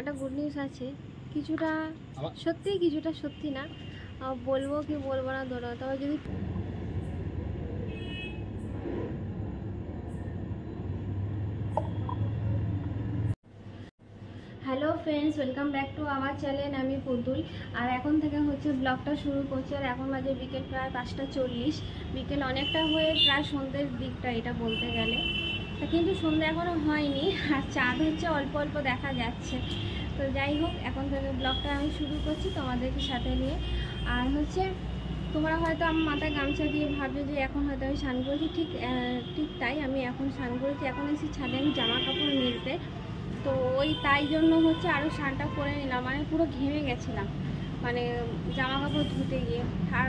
একটা good news আছে। কিছুটা সত্যি কিছুটা সত্যি না। বলব কি বলব না ধরো তবে যদি hello friends welcome back to আমার চ্যানেল আমি পুতুল। আর এখন থেকে হচ্ছে ব্লগটা শুরু করছি আর এখন বাজে বিকেল প্রায় পাঁচটা চল্লিশ। বিকেল অনেকটা হয়ে প্রায় সন্ধ্যের দিকটা এটা বলতে গেলে। কিন্তু সন্ধ্যা এখনও হয়নি, আর চাঁদ হচ্ছে অল্প অল্প দেখা যাচ্ছে। তো যাই হোক, এখন থেকে ব্লগটা আমি শুরু করছি তোমাদেরকে সাথে নিয়ে। আর হচ্ছে, তোমরা হয়তো আমার মাথায় গামছা দিয়ে ভাবছ যে এখন হয়তো আমি স্নান করেছি, ঠিক ঠিক তাই আমি এখন স্নান করেছি। এখন এসে ছাদে আমি জামা কাপড় মিলতে। তো ওই তাই জন্য হচ্ছে আরও স্নানটা করে নিলাম মানে পুরো ঘেমে গেছিলাম। মানে জামা কাপড় ধুতে গিয়ে। আর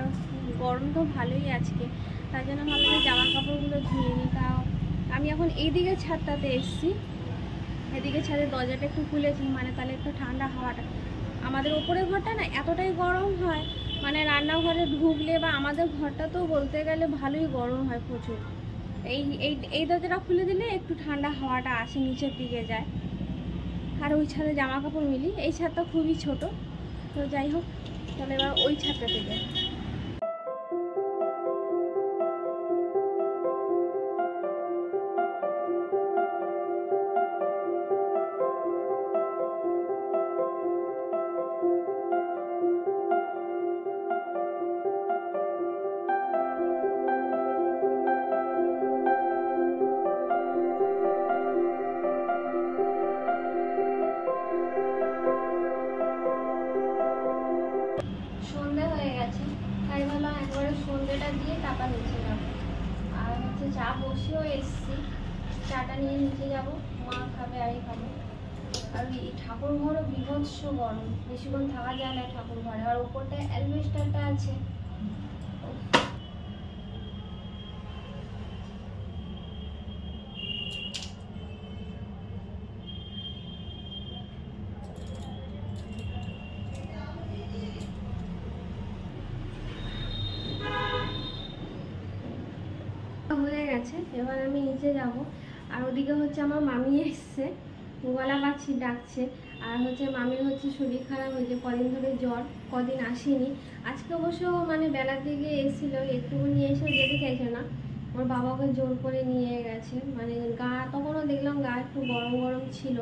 গরম তো ভালোই আজকে, তার জন্য ভাবলাম জামা কাপড়গুলো ধুয়ে নিই, তাও আমি এখন এইদিকে ছাদটাতে এসেছি। এদিকে ছাদের দরজাটা একটু খুলেছি মানে তাহলে একটু ঠান্ডা হাওয়াটা। আমাদের ওপরের ঘরটা না এতটাই গরম হয় মানে রান্নাঘরে ঢুকলে বা আমাদের ঘরটা তো বলতে গেলে ভালোই গরম হয় প্রচুর। এই এই এই দরজাটা খুলে দিলে একটু ঠান্ডা হাওয়াটা আসে, নিচের দিকে যায়। আর ওই ছাদে জামা কাপড় মিলি, এই ছাদটা খুবই ছোট। তো যাই হোক, তাহলে এবার ওই ছাদটা থেকে। টাকা নিচে যাব। আর হচ্ছে চা বসেও এসছি, চাটা নিয়ে নিচে যাব, মা খাবে আরই খাব। আর এই ঠাকুর ঘরও বিভৎস গরম, বেশিক্ষণ থাকা যায় না ঠাকুর ঘরে আর ওপরটায় অ্যালবেস্টারটা আছে। হয়ে গেছে, এবার আমি নিচে যাব। আর ওদিকে হচ্ছে আমার মামি এসছে, গলা বাছি ডাকছে, আর হচ্ছে মামির হচ্ছে শরীর খারাপ হয়েছে, কদিন ধরে জ্বর, কদিন আসেনি। আজকে অবশ্য মানে বেলার দিকে এসেছিল একটুকু নিয়ে এসেও যেতে চাইছে না। ওর বাবাকে জোর করে নিয়ে গেছে মানে গা, তখনও দেখলাম গা একটু গরম গরম ছিল,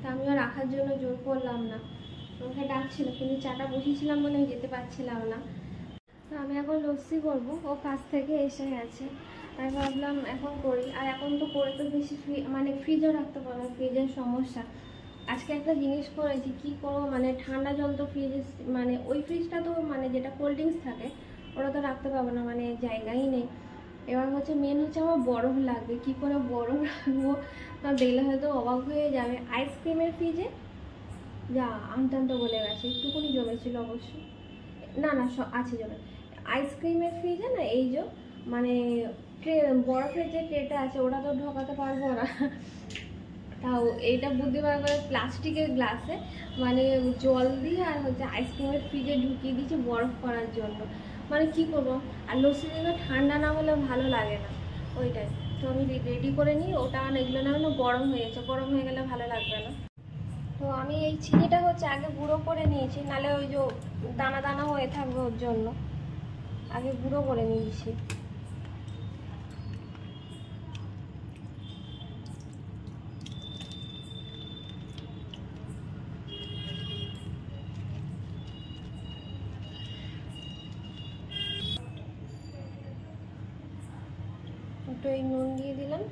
তা আমিও রাখার জন্য জোর করলাম না। ওকে ডাকছিল, কিন্তু চাটা বসিয়েছিলাম বলে আমি যেতে পারছিলাম না। তো আমি এখন লস্যি করব, ও কাছ থেকে এসে গেছে। আমি ভাবলাম এখন করি। আর এখন তো করে তো বেশি ফ্রি মানে ফ্রিজও রাখতে পারব না ফ্রিজের সমস্যা। আজকে একটা জিনিস করেছি, কি করব? মানে ঠান্ডা জল তো ফ্রিজে মানে ওই ফ্রিজটা তো মানে যেটা কোল্ড ড্রিঙ্কস থাকে, ওটা তো রাখতে পারব না মানে জায়গাই নেই। এবার হচ্ছে মেন হচ্ছে আমার বরফ লাগবে, কি করে বরফ রাখব? তা দেখলে হয়তো অবাক হয়ে যাবে। আইসক্রিমের ফ্রিজে যা আনতে আনতে বলে গেছে, একটুকুনি জমেছিল অবশ্য। না না আছে জমে। আইসক্রিমের ফ্রিজে না, এই যে মানে বরফের যে ট্রেটা আছে, ওটা তো ঢোকাতে পারব না। তাও এইটা বুদ্ধিবার করে প্লাস্টিকের গ্লাসে মানে জল দিয়ে আর হচ্ছে আইসক্রিমের ফ্রিজে ঢুকিয়ে দিয়েছি বরফ করার জন্য। মানে কি করব? আর লস্যি দিকে ঠান্ডা না হলে ভালো লাগে না। ওইটাই। তো আমি রেডি করে নিই। ওটা এগুলো না হলে গরম হয়ে গেছে গরম হয়ে গেলে ভালো লাগবে না। তো আমি এই চিনিটা হচ্ছে আগে গুঁড়ো করে নিয়েছি। নালে ওই যে দানা দানা হয়ে থাকবে ওর জন্য। আগে গুঁড়ো করে নিয়েছি। একটু এই নুন দিয়ে দিলাম।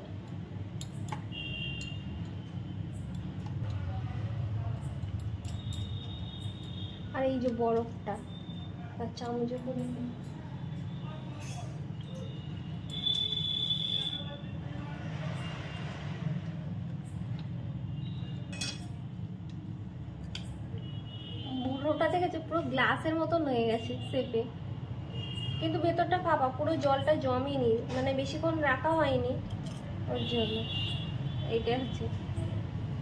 আর এই যে বরফটা, তার চামচে করে। বুড়োটা দেখেছে? পুরো গ্লাসের মতন হয়ে গেছে সেপে কিন্তু ভেতরটা ফাঁপা, পুরো জলটা জমেনি মানে বেশিক্ষণ রাখা হয়নি। ওর জন্য এটা হচ্ছে।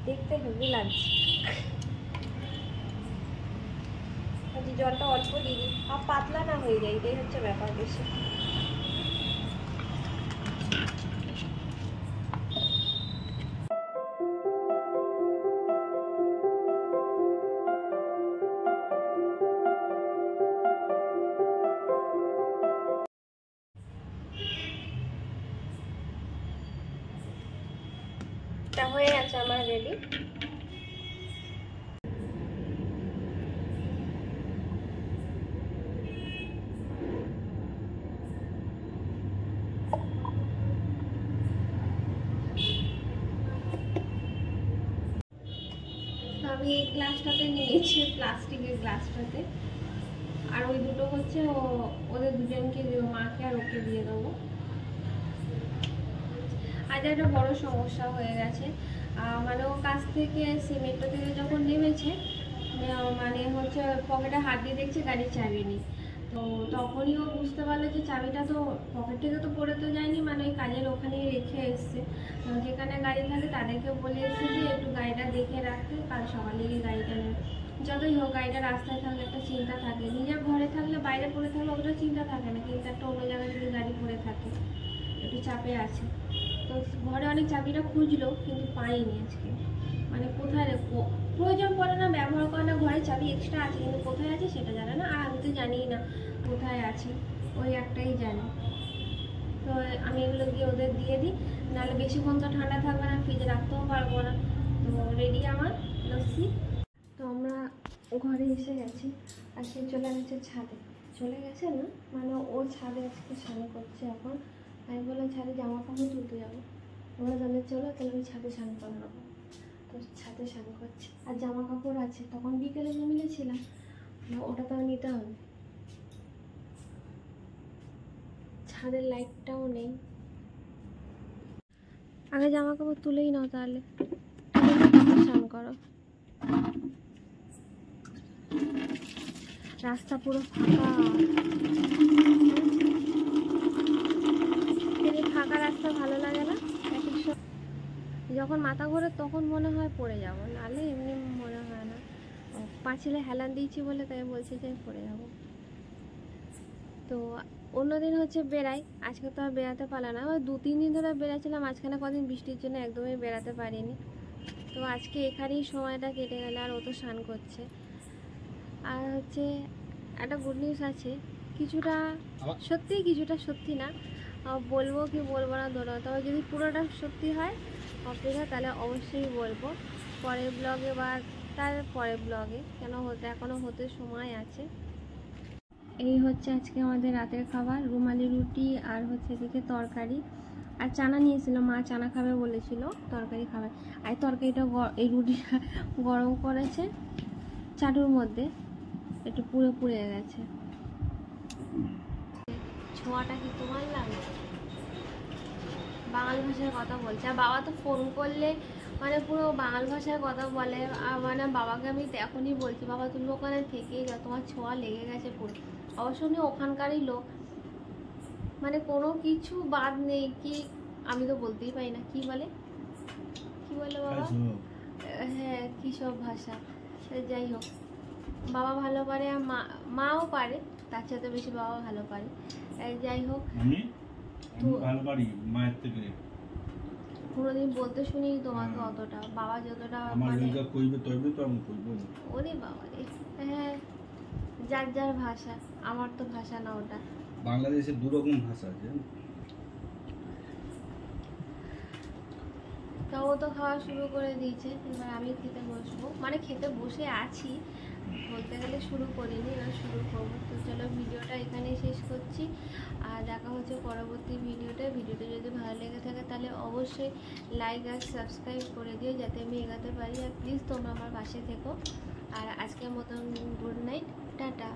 দেখতে হেভি লাগছে। আজকে জলটা অল্প দিই। আর পাতলা না হয়ে যায়, এটাই হচ্ছে ব্যাপার বেশি। হয়ে গেছে আমার রেডি। আমি এই গ্লাসটাতে নিয়েছি প্লাস্টিকের গ্লাসটাতে। আর ওই দুটো হচ্ছে ওদের দুজনকে মাকে আর ওকে দিয়ে দেবো। আজ একটা বড় সমস্যা হয়ে গেছে। মানে ও কাছ থেকে সিমেন্টো থেকে যখন নেমেছে মানে হচ্ছে পকেটে হাত দিয়ে দেখছে গাড়ির চাবি নেই। তো তখনই ও বুঝতে পারল যে চাবিটা তো পকেট থেকে তো পড়ে তো যায়নি মানে ওই কাজের ওখানেই রেখে এসছে। যেখানে গাড়ি থাকে তাদেরকে বলে এসছে যে একটু গাড়িটা দেখে রাখতে, কাল সকালে গিয়ে গাড়িটা নেবে। যতই হোক, গাড়িটা রাস্তায় থাকলে একটা চিন্তা থাকে। নিজের ঘরে থাকলে বাইরে পড়ে থাকলে অতটা চিন্তা থাকে না, কিন্তু একটা অন্য জায়গায় যদি গাড়ি পড়ে থাকে, একটু চাপে আছে। তো ঘরে অনেক চাবিটা খুঁজলো, কিন্তু পাইনি আজকে। মানে কোথায় প্রয়োজন পড়ে না, ব্যবহার করে না, ঘরে চাবি এক্সট্রা আছে, কিন্তু কোথায় আছে সেটা জানে না, আর আমি তো জানিই না কোথায় আছে, ওই একটাই জানি। তো আমি এগুলো গিয়ে ওদের দিয়ে দিই, নাহলে বেশিক্ষণ তো ঠান্ডা থাকবে না ফ্রিজে রাখতেও পারব না। তো রেডি আমার, লস্যি। তো আমরা ঘরে এসে গেছি, আর সে চলে গেছে ছাদে। চলে গেছে না? মানে ও ছাদে আজকে স্নান করছে এখন। আমি বললাম, ছাদে জামা কাপড় তুলতে যাব। ওরা জানলে চলো, তাহলে আমি ছাদে স্নান করে নেব। তো ছাদে স্নান করছে। আর জামা কাপড় আছে। তখন বিকেলে যে মিলেছিলাম ওটা তো নিতে হবে। ছাদের লাইটটাও নেই। আগে জামা কাপড় তুলেই নাও তাহলে। স্নান করো। রাস্তা পুরো ফাঁকা কিন্তু ফাঁকা ভালো লাগে না যখন মাথা ঘোরে তখন মনে হয় পড়ে যাব নাহলে এমনি মনে হয় না। পাঁচিলে হেলান দিয়েছি বলে তাই বলছে যে পড়ে যাব। তো অন্যদিন হচ্ছে বেড়াই আজকে তো আর বেড়াতে পারলাম না দু তিন দিন ধরে বেড়াচ্ছিলাম মাঝখানে কদিন বৃষ্টির জন্য একদমই বেড়াতে পারিনি। তো আজকে এখানেই সময়টা কেটে গেল আর ও তো স্নান করছে। আর হচ্ছে একটা গুড নিউজ আছে কিছুটা সত্যি কিছুটা সত্যি না বলব কি বলব না, ধরো, তবে যদি পুরোটা সত্যি হয়, অপেক্ষা, তাহলে অবশ্যই বলব। পরের ব্লগে বা তার পরের ব্লগে কেন হতে এখনও হতে সময় আছে। এই হচ্ছে আজকে আমাদের রাতের খাবার, রুমালি রুটি আর হচ্ছে এদিকে তরকারি। আর চানা নিয়েছিল, মা চানা খাবে বলেছিল, তরকারি খাবে। আর তরকারিটা এই রুটিটা গরম করেছে, চাটুর মধ্যে, একটু পুড়ে পুড়ে গেছে। ছোঁয়াটা কি তোমার লাগে? বাঙাল ভাষায় কথা বলছে। আর বাবা তো ফোন করলে মানে পুরো বাঙাল ভাষায় কথা বলে। আর মানে বাবাকে আমি এখনই বলছি বাবা তুমি ওখানে থেকেই যাও তোমার ছোঁয়া লেগে গেছে পুরো। অবশ্য উনি ওখানকারই লোক। মানে কোনো কিছু বাদ নেই কি আমি তো বলতেই পারি না। কি বলে? কি বলে বাবা? হ্যাঁ কী সব ভাষা। সে যাই হোক। বাবা ভালো পারে আর মা মাও পারে। তার সাথে বেশি বাবা ভালো পারে। এই যাই হোক। আমি? ভালো পারি মায়ের থেকে। কোনোদিন বলতে শুনি তোমাকে হ্যাঁ। অতটা। বাবা যতটা আমার মানে কইবে তইবে তো আমি কইব। ওরে বাবা রে। হ্যাঁ যার যার ভাষা। আমার তো ভাষা না ওটা। বাংলাদেশে দু রকম ভাষা আছে। তা ও তো খাওয়া শুরু করে দিয়েছে। এবার আমি খেতে বসবো। মানে খেতে বসে আছি। বলতে গেলে শুরু করিনি, এবার শুরু করব। তো চলো ভিডিওটা এখানেই শেষ করছি। আর দেখা হচ্ছে পরবর্তী ভিডিওতে। ভিডিওটা যদি ভালো লেগে থাকে তাহলে অবশ্যই লাইক আর সাবস্ক্রাইব করে দিও যাতে আমি এগাতে পারি। আর প্লিজ তোমরা আমার পাশে থেকো। আর আজকের মতন গুড নাইট টাটা।